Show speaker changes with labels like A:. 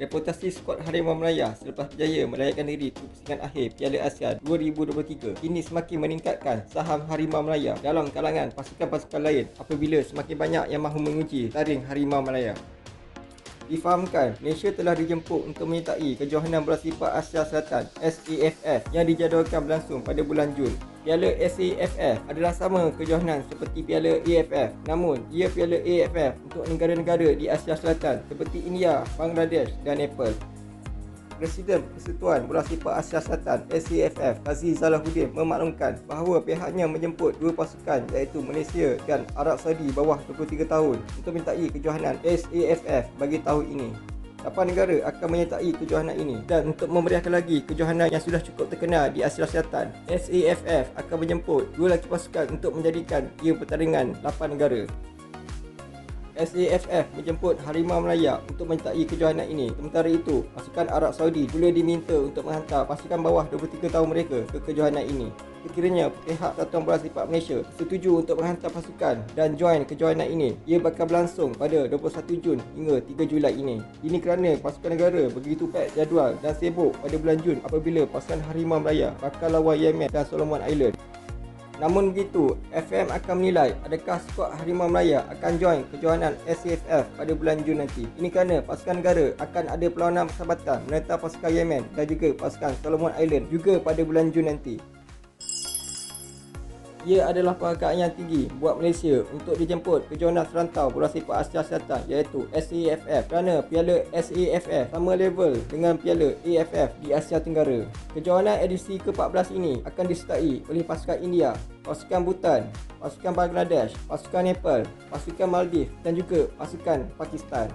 A: reputasi skuad Harimau Melaya selepas berjaya merayakan diri di pusingan akhir Piala Asia 2023 kini semakin meningkatkan saham Harimau Melaya dalam kalangan pasukan-pasukan lain apabila semakin banyak yang mahu menguji taring Harimau Melaya. Difahamkan, Malaysia telah dijemput untuk menyertai kejohanan bola sepak Asia Selatan SAFF yang dijadualkan berlangsung pada bulan Jun. Piala SAFF adalah sama kejohanan seperti Piala AFF namun ia Piala AFF untuk negara-negara di Asia Selatan seperti India, Bangladesh dan Nepal. Presiden Persatuan Bola Sepak Asia Selatan SAFF Aziz Zalahuddin memaklumkan bahawa pihaknya menjemput dua pasukan iaitu Malaysia dan Arab Saudi bawah 23 tahun untuk mintai kejohanan SAFF bagi tahun ini. Lapan negara akan menyertai kejohanan ini dan untuk memeriahkan lagi kejohanan yang sudah cukup terkenal di Asia Selatan, SAFF akan menjemput dua lagi pasukan untuk menjadikan ia pertandingan lapan negara. SAFF menjemput Harimau Melaya untuk menyertai kejohanan ini. Sementara itu, pasukan Arab Saudi pula diminta untuk menghantar pasukan bawah 23 tahun mereka ke kejohanan ini. Sekiranya pihak Satuan Bola Sepak Malaysia setuju untuk menghantar pasukan dan join kejohanan ini, ia bakal berlangsung pada 21 Jun hingga 3 Julai ini. Ini kerana pasukan negara begitu pack jadual dan sibuk pada bulan Jun apabila pasukan Harimau Melaya bakal lawan Yemen dan Solomon Island. Namun begitu, FM akan menilai adakah skuad Harimau Melaya akan join kejohanan SAFF pada bulan Jun nanti. Ini kerana pasukan negara akan ada perlawanan persahabatan menentang pasukan Yemen dan juga pasukan Solomon Island juga pada bulan Jun nanti. Ia adalah penghargaan yang tinggi buat Malaysia untuk dijemput kejohanan serantau bola sepak Asia Selatan iaitu SAFF kerana piala SAFF sama level dengan piala AFF di Asia Tenggara. Kejohanan edisi ke-14 ini akan disertai oleh pasukan India, pasukan Bhutan, pasukan Bangladesh, pasukan Nepal, pasukan Maldives dan juga pasukan Pakistan.